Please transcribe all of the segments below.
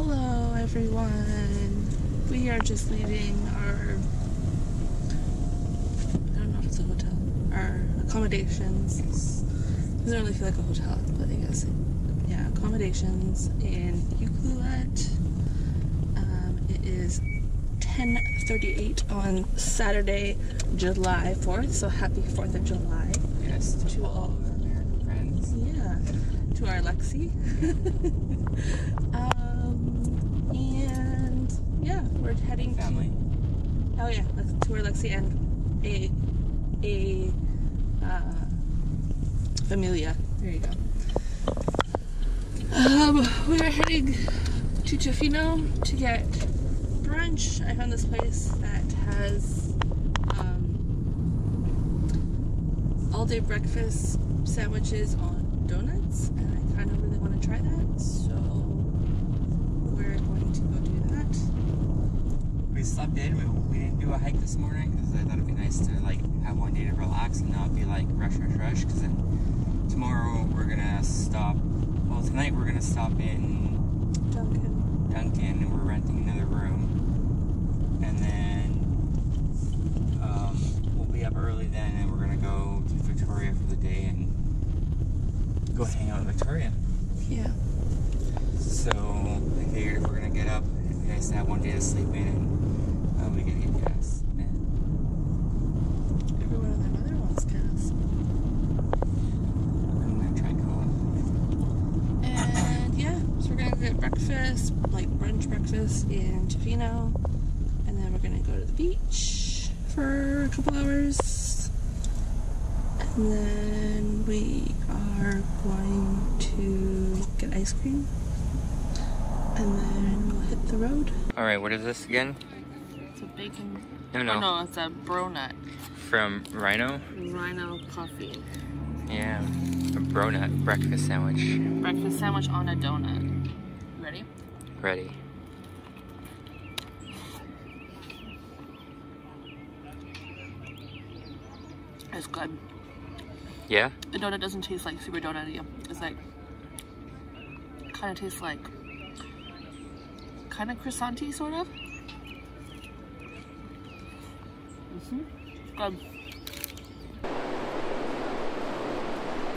Hello, everyone. We are just leaving our. I don't know if it's a hotel. Our accommodations. Doesn't really feel like a hotel, but I guess. It, yeah, accommodations in Ucluelet. Um, it is 10:38 on Saturday, July 4th. So happy 4th of July. Yes, to, all of our American friends. Yeah, to our Lexi. um, we're heading Family. To, oh yeah, to our Lexi and a a uh, familia. There you go. Um, we are heading to Tofino to get brunch. I found this place that has um, all day breakfast sandwiches on donuts, and I kind of really want to try that. So we're going to go do that. We slept in. We, we didn't do a hike this morning because I thought it'd be nice to like have one day to relax and not be like rush, rush, rush. Because then tomorrow we're gonna stop. Well, tonight we're gonna stop in Duncan. Duncan and we're renting another room. And then um, we'll be up early then and we're gonna go to Victoria for the day and go hang out in Victoria. Yeah. So I figured if we're gonna get up, it'd be nice to have one day to sleep in and uh, we can get gas. And Everyone and their mother wants gas. I'm gonna try cola. And yeah, so we're gonna get breakfast, like brunch breakfast in Tofino, and then we're gonna go to the beach for a couple hours, and then we are going to get ice cream, and then we'll hit the road. All right, what is this again? It's a bacon. No, no, Oh, no, it's a bronut. from Rhino. Rhino coffee. Yeah, a bronut breakfast sandwich. Breakfast sandwich on a donut. You ready? Ready. It's good. Yeah. The donut doesn't taste like super donutty. It's like kind of tastes like kind of croissanty sort of. Mm -hmm. Good.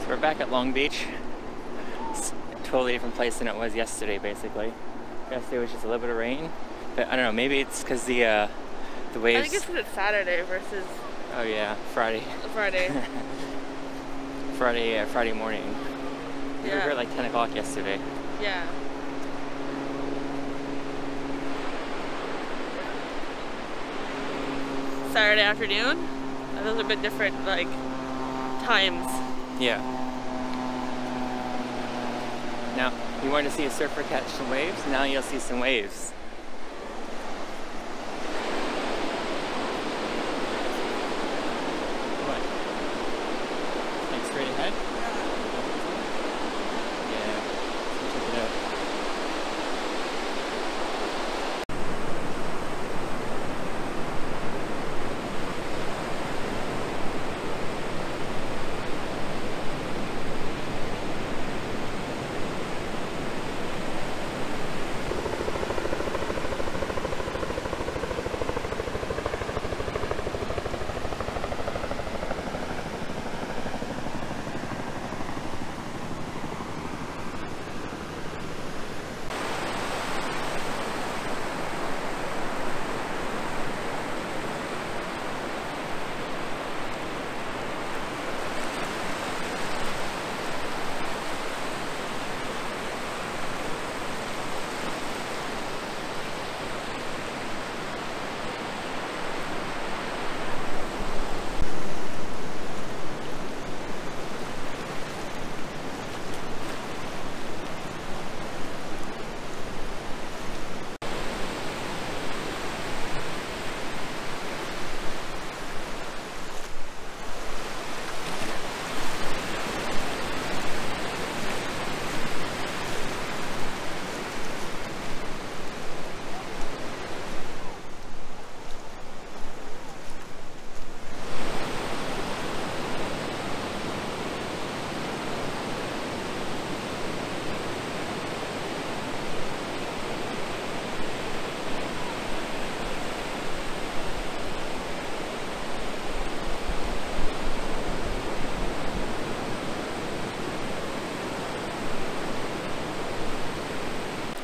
So we're back at Long Beach. It's a totally different place than it was yesterday, basically. Yesterday was just a little bit of rain, but I don't know. Maybe it's because the uh, the I waves. think it's because it's Saturday versus oh yeah, Friday, Friday. Friday, uh, Friday morning. We were here at like 10 o'clock yesterday. yeah. Saturday afternoon. Those are a bit different, like times. Yeah. Now, you wanted to see a surfer catch some waves. Now you'll see some waves.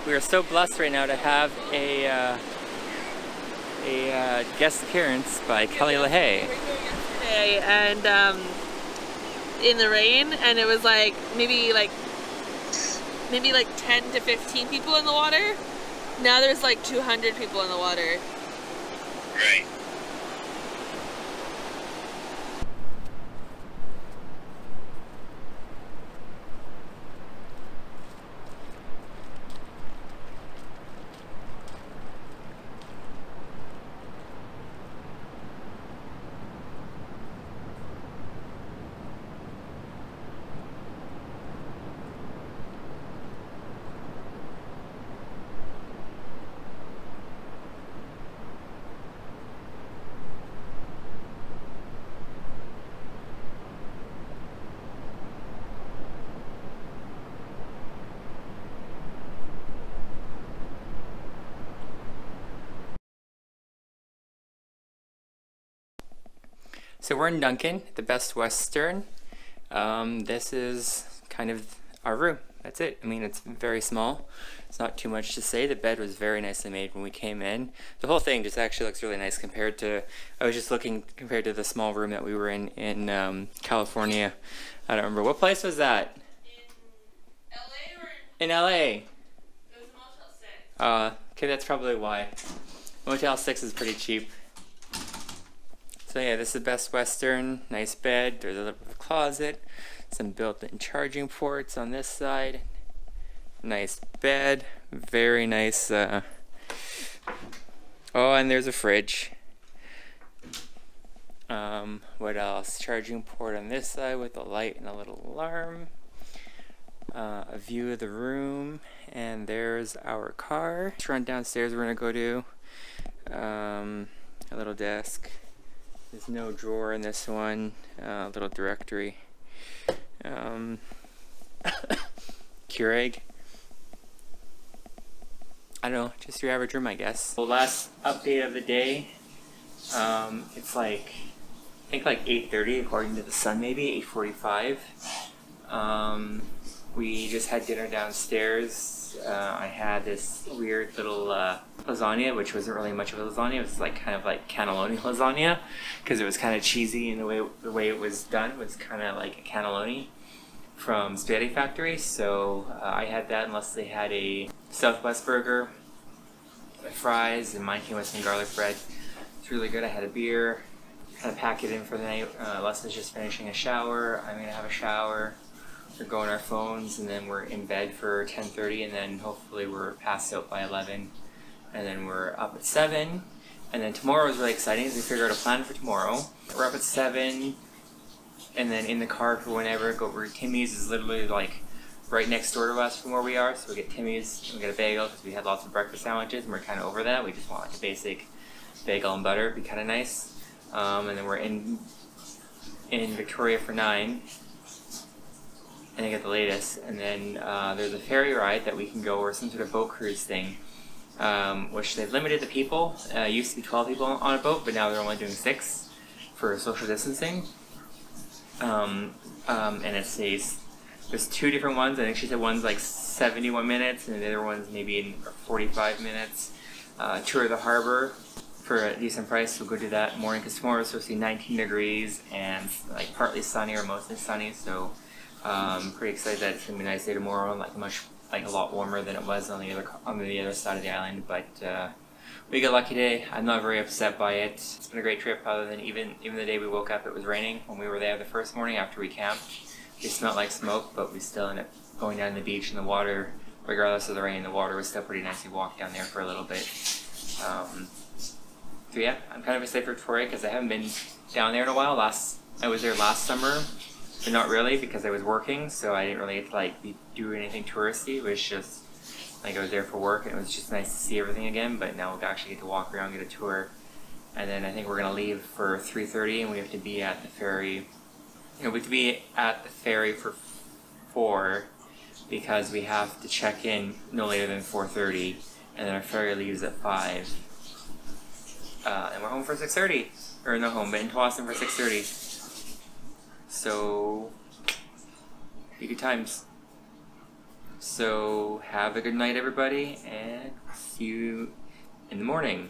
We are so blessed right now to have a uh, a uh, guest appearance by Kelly LaHaye. Yesterday and um, in the rain, and it was like maybe like maybe like 10 to 15 people in the water. Now there's like 200 people in the water. Right. So we're in Duncan, the Best Western. Um, this is kind of our room. That's it. I mean, it's very small. It's not too much to say. The bed was very nicely made when we came in. The whole thing just actually looks really nice compared to. I was just looking compared to the small room that we were in in um, California. I don't remember what place was that. In LA or In LA. it was Motel 6? Uh, okay, that's probably why. Motel 6 is pretty cheap. So yeah, this is the Best Western. Nice bed. There's a little closet. Some built-in charging ports on this side. Nice bed. Very nice. Uh... Oh, and there's a fridge. Um, what else? Charging port on this side with a light and a little alarm. Uh, a view of the room, and there's our car. Let's run downstairs. We're gonna go to um, a little desk. There's no drawer in this one. A uh, little directory. Um, Keurig. I don't know, just your average room, I guess. The last update of the day. Um, it's like I think like 8:30 according to the sun, maybe 8:45. Um, we just had dinner downstairs. Uh, I had this weird little uh, lasagna, which wasn't really much of a lasagna. It was like kind of like cannelloni lasagna, because it was kind of cheesy and the way the way it was done was kind of like a cannelloni from Spaghetti Factory. So uh, I had that, and Leslie had a Southwest burger, fries, and mine came with some garlic bread. It's really good. I had a beer. Kind of pack it in for the night. Uh, Leslie's just finishing a shower. I'm gonna have a shower we're going our phones and then we're in bed for 10.30 and then hopefully we're passed out by 11 and then we're up at 7 and then tomorrow is really exciting as we figure out a plan for tomorrow. We're up at 7 and then in the car for whenever go over timmy's is literally like right next door to us from where we are so we get timmy's we get a bagel because we had lots of breakfast sandwiches and we're kind of over that. We just want like a basic bagel and butter be kind of nice. Um, and then we're in in victoria for 9 and I get the latest. And then uh, there's a ferry ride that we can go, or some sort of boat cruise thing, um, which they've limited the people. Uh, used to be 12 people on a boat, but now they're only doing six for social distancing. Um, um, and it says there's two different ones. I think she said one's like 71 minutes, and the other one's maybe in 45 minutes. Uh, tour the harbor for a decent price. We'll go do that morning because tomorrow it's supposed to be 19 degrees and like partly sunny or mostly sunny. So um, pretty excited that it's gonna be a nice day tomorrow, like much like a lot warmer than it was on the other on the other side of the island. But uh, we got lucky today. I'm not very upset by it. It's been a great trip. Other than even even the day we woke up, it was raining when we were there the first morning after we camped. It smelled like smoke, but we still ended up going down to the beach and the water, regardless of the rain, the water was still pretty nice. We walked down there for a little bit. Um, so yeah, I'm kind of excited for Victoria because I haven't been down there in a while. Last I was there last summer, but not really because I was working, so I didn't really like do anything touristy. It was just like I was there for work, and it was just nice to see everything again. But now we'll actually get to walk around, get a tour, and then I think we're gonna leave for 3:30, and we have to be at the ferry. You know, we have to be at the ferry for four because we have to check in no later than 4:30, and then our ferry leaves at five. Uh, and we're home for 6:30, or no home, but in Tsawwassen for 6:30. So, be good times. So have a good night, everybody, and see you in the morning.